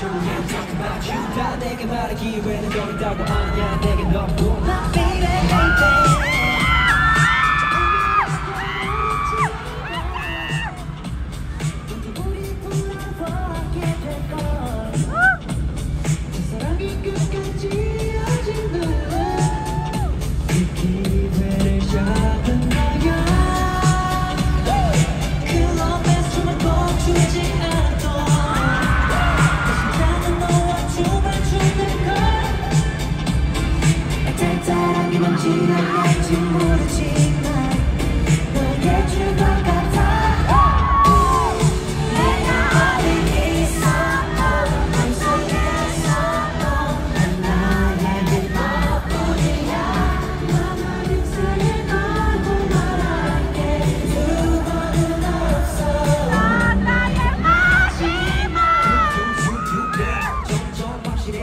다 내게 말할 기회는 여기 있다고 아냐 내게 너뿐 My baby baby. 사랑이 뭔지 알지 모르지만 널 대줄 것 같아. 내가 어디 있어 밤 속에서 난 나의 빛바보이야. 나만 입술을 걸고 말할게 두 번은 없어. 넌 나의 마지막. 점점 확실해